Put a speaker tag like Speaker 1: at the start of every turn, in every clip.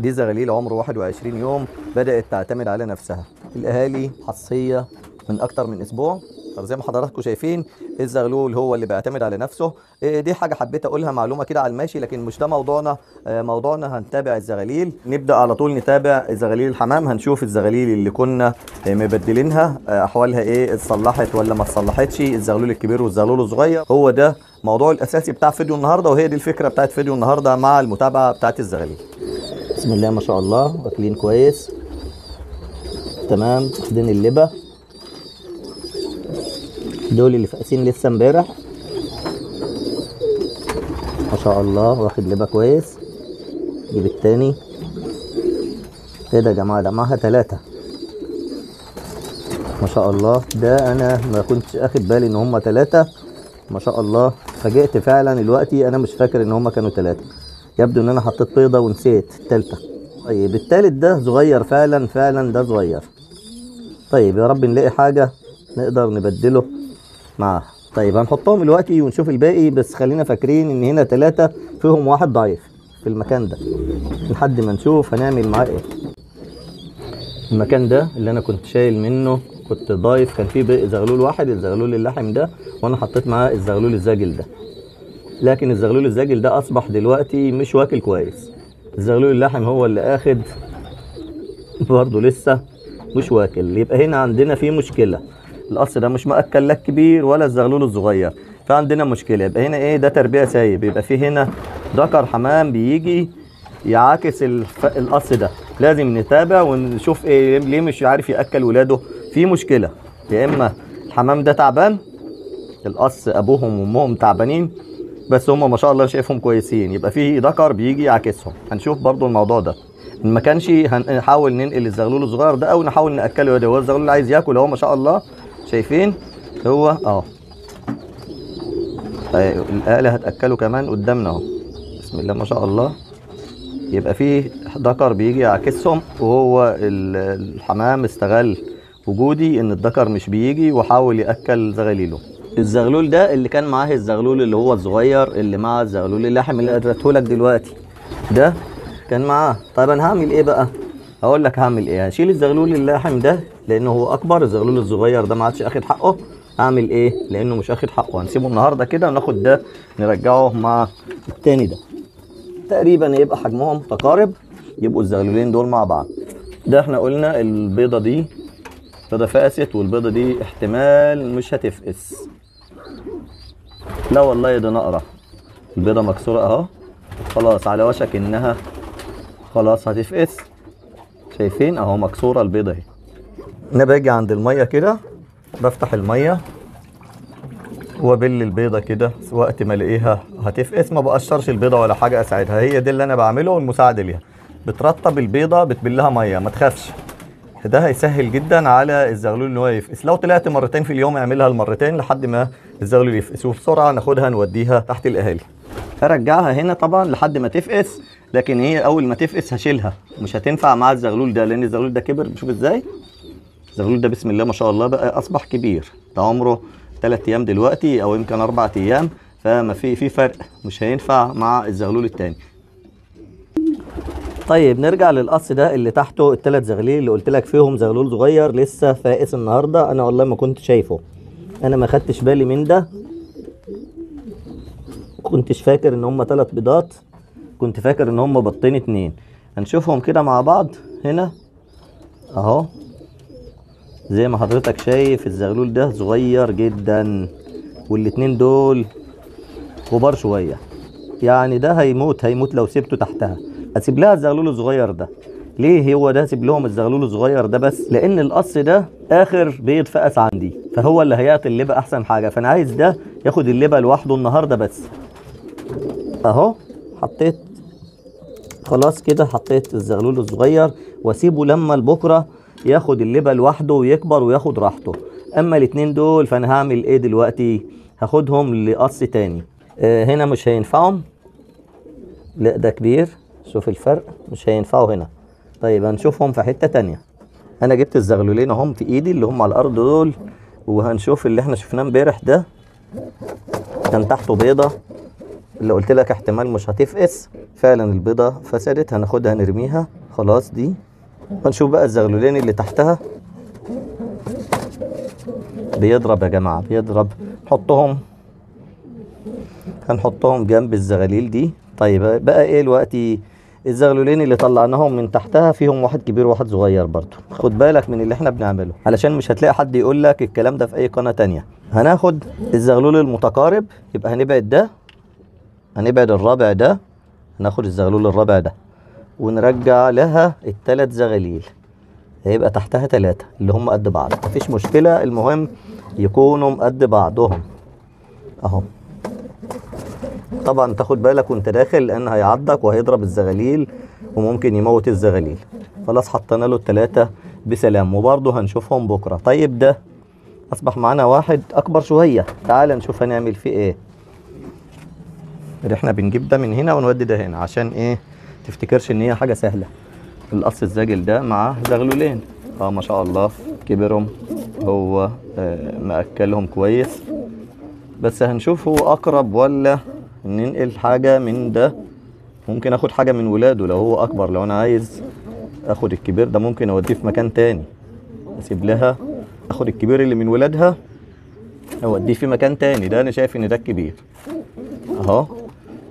Speaker 1: دي زغاليل عمره 21 يوم بدأت تعتمد على نفسها. الأهالي حصية من أكتر من أسبوع. طب زي ما حضراتكم شايفين الزغلول هو اللي بيعتمد على نفسه. إيه دي حاجة حبيت أقولها معلومة كده على الماشي لكن مش ده موضوعنا. آه، موضوعنا هنتابع الزغاليل. نبدأ على طول نتابع زغاليل الحمام هنشوف الزغاليل اللي كنا آه، مبدلينها. آه، أحوالها إيه اتصلحت ولا ما اتصلحتش؟ الزغلول الكبير والزغلول الصغير. هو ده موضوع الأساسي بتاع فيديو النهاردة وهي دي الفكرة بتاعت فيديو النهاردة مع المتابعة بتاعت الزغاليل. بسم الله ما شاء الله. واكلين كويس. تمام. واخدين اللبة. دول اللي فاقسين لسه امبارح. ما شاء الله. واخد لبة كويس. جيب التاني. إيه ده يا جماعة؟ ده معاها تلاتة. ما شاء الله. ده أنا ما كنتش أخد بالي إن هما تلاتة. ما شاء الله. فاجئت فعلا. دلوقتي أنا مش فاكر إن هما كانوا تلاتة. يبدو إن أنا حطيت بيضة ونسيت التالتة. طيب التالت ده صغير فعلا فعلا ده صغير. طيب يا رب نلاقي حاجة نقدر نبدله معاه طيب هنحطهم دلوقتي ونشوف الباقي بس خلينا فاكرين إن هنا ثلاثة فيهم واحد ضعيف في المكان ده. لحد ما نشوف هنعمل معاه إيه. المكان ده اللي أنا كنت شايل منه كنت ضايف كان فيه زغلول واحد الزغلول اللحم ده وأنا حطيت معاه الزغلول الزاجل ده. لكن الزغلول الزاجل ده أصبح دلوقتي مش واكل كويس. الزغلول اللحم هو اللي آخد برضه لسه مش واكل. يبقى هنا عندنا في مشكلة. القص ده مش مأكل لا الكبير ولا الزغلول الصغير. فعندنا مشكلة. يبقى هنا إيه؟ ده تربيه سايب. يبقى في هنا ذكر حمام بيجي يعاكس. القص ده. لازم نتابع ونشوف إيه ليه مش عارف يأكل ولاده. في مشكلة. يا إما الحمام ده تعبان القص أبوهم وأمهم تعبانين بس هم ما شاء الله شايفهم كويسين. يبقى في ذكر بيجي يعاكسهم. هنشوف برضو الموضوع ده. ما كانش هنحاول ننقل الزغلول الصغير ده أو نحاول نأكله ده هو الزغلول اللي عايز ياكل أهو ما شاء الله. شايفين؟ هو آه. طيب الآلة هتأكله كمان قدامنا أهو. بسم الله ما شاء الله. يبقى في ذكر بيجي يعكسهم وهو ال- الحمام استغل وجودي إن الذكر مش بيجي وحاول يأكل زغاليله. الزغلول ده اللي كان معاه الزغلول اللي هو الصغير اللي مع الزغلول اللحم اللي اديته لك دلوقتي. ده كان معاه. طيب أنا هعمل إيه بقى؟ هقول لك هعمل إيه. هشيل الزغلول اللحم ده لأنه هو أكبر. الزغلول الصغير ده ما عادش أخد حقه. هعمل إيه؟ لأنه مش أخد حقه. هنسيبه النهارده كده وناخد ده نرجعه مع التاني ده. تقريبا يبقى حجمهم متقارب يبقوا الزغلولين دول مع بعض. ده إحنا قلنا البيضة دي بيضة فقست والبيضة دي احتمال مش هتفقس. لا والله ده نقره البيضة مكسورة أهو. خلاص على وشك إنها خلاص هتفقس. شايفين؟ أهو مكسورة البيضة أهي. أنا باجي عند المية كده بفتح المية وأبل البيضة كده وقت ما ألاقيها هتفقس. ما بقشرش البيضة ولا حاجة أساعدها. هي دي اللي أنا بعمله والمساعدة ليها. بترطب البيضة بتبلها مية ما تخافش. ده هيسهل جدا على الزغلول إن هو يفقس. لو طلعت مرتين في اليوم اعملها المرتين لحد ما الزغلول يفقس وبسرعة ناخدها نوديها تحت الأهالي. هرجعها هنا طبعا لحد ما تفقس لكن هي أول ما تفقس هشيلها. مش هتنفع مع الزغلول ده لأن الزغلول ده كبر. شوف إزاي؟ الزغلول ده بسم الله ما شاء الله بقى أصبح كبير. ده عمره 3 أيام دلوقتي أو يمكن 4 أيام فما في في فرق مش هينفع مع الزغلول التاني. طيب نرجع للقص ده اللي تحته الثلاث زغليل اللي قلت لك فيهم زغلول صغير لسه فائس النهارده أنا والله ما كنت شايفه. أنا ما خدتش بالي من ده. كنتش فاكر إن هم ثلاث بيضات كنت فاكر إن هم بطين اتنين. هنشوفهم كده مع بعض هنا. أهو. زي ما حضرتك شايف الزغلول ده صغير جدا والاتنين دول كبار شوية. يعني ده هيموت هيموت لو سبته تحتها. أسيب لها الزغلول الصغير ده. ليه هو ده أسيب لهم الزغلول الصغير ده بس؟ لأن القص ده آخر بيض فقس عندي. فهو اللي هيعطي اللبه أحسن حاجة. فأنا عايز ده ياخد اللبه لوحده النهارده بس. أهو حطيت خلاص كده حطيت الزغلول الصغير وأسيبه لما لبكرة ياخد اللبه لوحده ويكبر وياخد راحته. أما الاتنين دول فأنا هعمل إيه دلوقتي؟ هاخدهم لقص تاني. آه هنا مش هينفعهم؟ لا ده كبير. شوف الفرق مش هينفعوا هنا. طيب هنشوفهم في حتة تانية. أنا جبت الزغلولين اهم في إيدي اللي هم على الأرض دول وهنشوف اللي إحنا شفناه امبارح ده. كان تحته بيضة. اللي قلت لك احتمال مش هتفقس. فعلا البيضة فسدت هناخدها نرميها. خلاص دي. هنشوف بقى الزغلولين اللي تحتها. بيضرب يا جماعة بيضرب. حطهم. هنحطهم جنب الزغاليل دي. طيب بقى إيه دلوقتي؟ الزغلولين اللي طلعناهم من تحتها فيهم واحد كبير وواحد صغير برضو. خد بالك من اللي إحنا بنعمله. علشان مش هتلاقي حد يقول لك الكلام ده في أي قناة تانية. هناخد الزغلول المتقارب يبقى هنبعد ده هنبعد الرابع ده هناخد الزغلول الرابع ده ونرجع لها التلات زغاليل. هيبقى تحتها تلاتة اللي هم قد بعض. مفيش مشكلة المهم يكونوا قد بعضهم. أهو. طبعا تاخد بالك وانت داخل لأن هيعضك وهيضرب الزغاليل وممكن يموت الزغاليل. خلاص حطينا له التلاتة بسلام وبرضه هنشوفهم بكرة. طيب ده أصبح معانا واحد أكبر شوية. تعال نشوف هنعمل فيه إيه. إحنا بنجيب ده من هنا ونودي ده هنا عشان إيه؟ تفتكرش إن هي حاجة سهلة. القص الزاجل ده معاه زغلولين. آه ما شاء الله. كبرهم هو آه مأكلهم كويس. بس هنشوف هو أقرب ولا ننقل حاجة من ده. ممكن آخد حاجة من ولاده لو هو أكبر لو أنا عايز آخد الكبير ده ممكن أوديه في مكان تاني. أسيب لها آخد الكبير اللي من ولادها أوديه في مكان تاني. ده أنا شايف إن ده الكبير. أهو.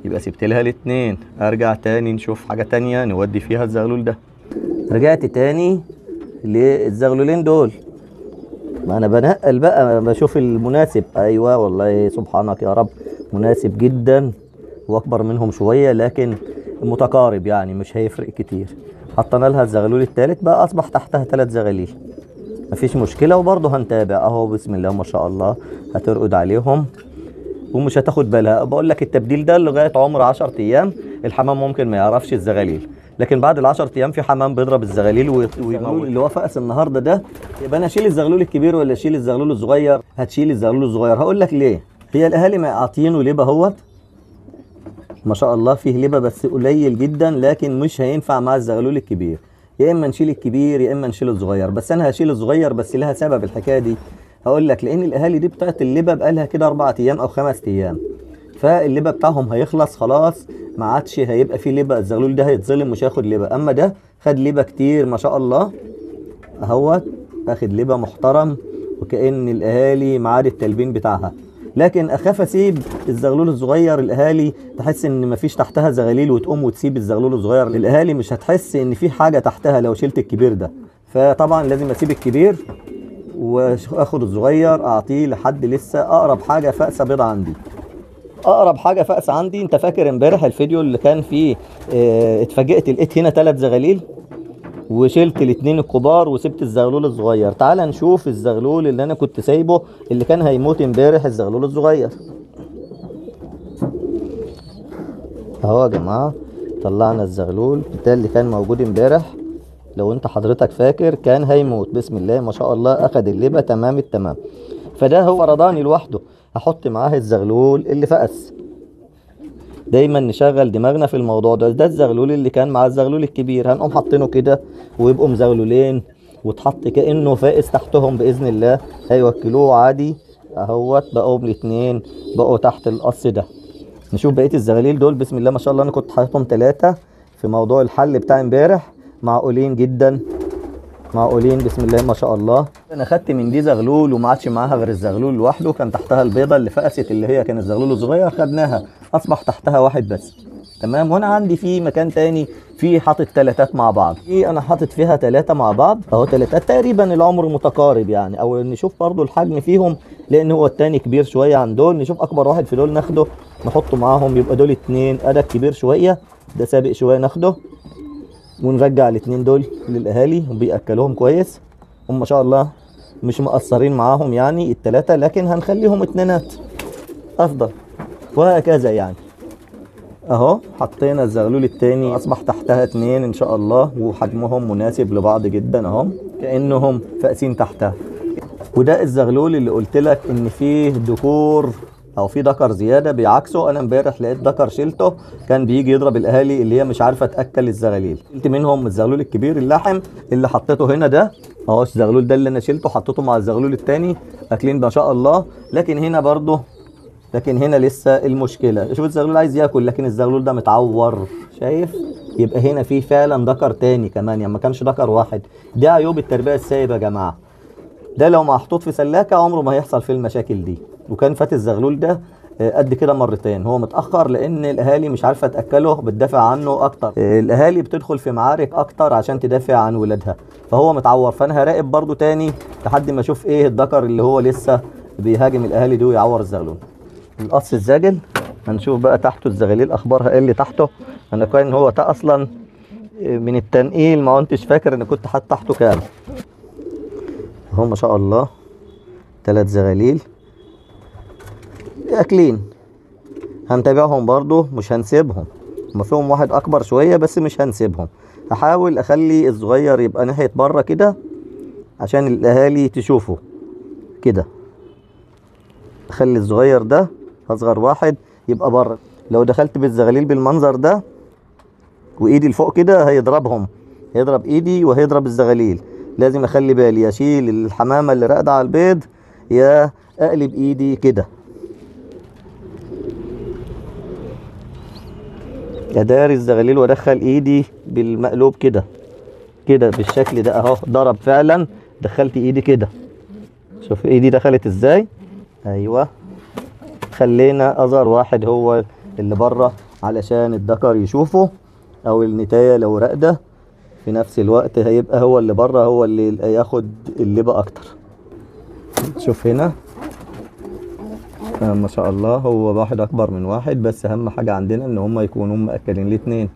Speaker 1: يبقى سبت لها الاتنين. أرجع تاني نشوف حاجة تانية نودي فيها الزغلول ده. رجعت تاني للزغلولين دول. ما أنا بنقل بقى بشوف المناسب. أيوه والله سبحانك يا رب. مناسب جدا وأكبر منهم شوية لكن متقارب يعني مش هيفرق كتير. حطينا لها الزغلول الثالث بقى أصبح تحتها ثلاث زغاليل. مفيش مشكلة وبرضه هنتابع. أهو بسم الله ما شاء الله. هترقد عليهم. ومش هتاخد بالها. بقول لك التبديل ده لغاية عمر 10 أيام الحمام ممكن ما يعرفش الزغاليل. لكن بعد ال 10 أيام في حمام بيضرب الزغاليل ويموت اللي هو فقس النهارده ده. يبقى أنا أشيل الزغلول الكبير ولا أشيل الزغلول الصغير؟ هتشيل الزغلول الصغير. هقول لك ليه. هي الأهالي ما عاطينه لبه اهوت ما شاء الله فيه لبه بس قليل جدا لكن مش هينفع مع الزغلول الكبير. يا إما نشيل الكبير يا إما نشيل الصغير. بس أنا هشيل الصغير بس لها سبب الحكاية دي. هقول لك لأن الأهالي دي بتاعت اللبه بقالها كده أربع أيام أو خمس أيام. فاللبه بتاعهم هيخلص خلاص ما عادش هيبقى فيه لبه الزغلول ده هيتظلم مش هياخد لبه أما ده خد لبه كتير ما شاء الله. أهوت أخد لبه محترم وكأن الأهالي معاد التلبين بتاعها. لكن أخاف أسيب الزغلول الصغير الأهالي تحس إن مفيش تحتها زغاليل وتقوم وتسيب الزغلول الصغير الاهالي مش هتحس إن في حاجة تحتها لو شلت الكبير ده. فطبعا لازم أسيب الكبير وآخد الصغير أعطيه لحد لسه أقرب حاجة فأسة بيضة عندي. أقرب حاجة فأس عندي أنت فاكر إمبارح الفيديو اللي كان فيه آه اتفاجئت لقيت هنا ثلاث زغاليل؟ وشلت الاثنين الكبار وسبت الزغلول الصغير. تعال نشوف الزغلول اللي أنا كنت سايبه اللي كان هيموت امبارح الزغلول الصغير. أهو يا جماعة طلعنا الزغلول بتاع اللي كان موجود امبارح. لو أنت حضرتك فاكر كان هيموت. بسم الله ما شاء الله اخد اللبة تمام التمام. فده هو رضاني لوحده. هحط معاه الزغلول اللي فقس. دايما نشغل دماغنا في الموضوع ده. ده الزغلول اللي كان مع الزغلول الكبير. هنقوم حاطينه كده ويبقوا مزغلولين وتحط كأنه فائز تحتهم بإذن الله. هيوكلوه عادي أهوت. بقوا الاتنين بقوا تحت القص ده. نشوف بقية الزغاليل دول. بسم الله ما شاء الله أنا كنت حاططهم ثلاثة في موضوع الحل بتاع امبارح. معقولين جدا. معقولين. بسم الله ما شاء الله. أنا خدت من دي زغلول وما عادش معاها غير الزغلول لوحده كان تحتها البيضة اللي فقست اللي هي كان الزغلول الصغير خدناها. أصبح تحتها واحد بس. تمام؟ وأنا عندي في مكان تاني في حاطط تلاتات مع بعض. في أنا حاطط فيها تلاتة مع بعض. أهو تلاتات تقريبا العمر متقارب يعني. أو نشوف برضو الحجم فيهم لأن هو التاني كبير شوية عن دول. نشوف أكبر واحد في دول ناخده نحطه معاهم. يبقى دول اتنين. ادى كبير شوية. ده سابق شوية ناخده. ونرجع الاتنين دول للأهالي وبياكلوهم كويس. هم ما شاء الله مش مقصرين معاهم يعني التلاتة لكن هنخليهم اتنينات. أفضل. وهكذا يعني. أهو حطينا الزغلول التاني. أصبح تحتها اتنين إن شاء الله. وحجمهم مناسب لبعض جدا أهو. كأنهم فاقسين تحتها. وده الزغلول اللي قلت لك إن فيه ذكور أو في ذكر زيادة. بيعكسه أنا امبارح لقيت ذكر شلته كان بيجي يضرب الاهالي اللي هي مش عارفة تأكل الزغاليل شلت منهم الزغلول الكبير اللحم اللي حطيته هنا ده. اهو الزغلول ده اللي أنا شلته حطيته مع الزغلول التاني. اكلين ما شاء الله. لكن هنا برضه لكن هنا لسه المشكلة. شوف الزغلول عايز ياكل لكن الزغلول ده متعور. شايف؟ يبقى هنا في فعلا ذكر تاني كمان يعني ما كانش ذكر واحد. دي عيوب التربية السايبة يا جماعة. ده لو محطوط في سلاكة عمره ما هيحصل فيه المشاكل دي. وكان فات الزغلول ده قد كده مرتين. هو متأخر لأن الأهالي مش عارفة تأكله بتدافع عنه أكتر. الأهالي بتدخل في معارك أكتر عشان تدافع عن ولادها. فهو متعور. فأنا هراقب برضو تاني لحد ما أشوف إيه الذكر اللي هو لسه بيهاجم الأهالي دي ويعور الزغلول. القص الزاجل هنشوف بقى تحته الزغاليل. أخبارها إيه اللي تحته؟ أنا كان هو أصلا من التنقيل ما كنتش فاكر إن كنت حاطط تحته كام أهو ما شاء الله. ثلاث زغاليل. أكلين. هنتابعهم برضو مش هنسيبهم. هما فيهم واحد أكبر شوية بس مش هنسيبهم. هحاول أخلي الصغير يبقى ناحية بره كده عشان الأهالي تشوفه. كده. أخلي الصغير ده أصغر واحد يبقى بره. لو دخلت بالزغاليل بالمنظر ده وإيدي لفوق كده هيضربهم. هيضرب إيدي وهيضرب الزغاليل لازم أخلي بالي اشيل الحمامة اللي راقدة على البيض يا أقلب إيدي كده. اداري الزغاليل وادخل ايدي بالمقلوب كده. كده بالشكل ده اهو ضرب فعلا. دخلت ايدي كده. شوف ايدي دخلت إزاي؟ أيوه. خلينا اصغر واحد هو اللي بره علشان الذكر يشوفه أو النتاية لو راقدة. في نفس الوقت هيبقى هو اللي بره هو اللي ياخد اللبة أكتر. شوف هنا. ما شاء الله هو واحد أكبر من واحد بس أهم حاجة عندنا إن هم يكونوا مأكلين الاتنين.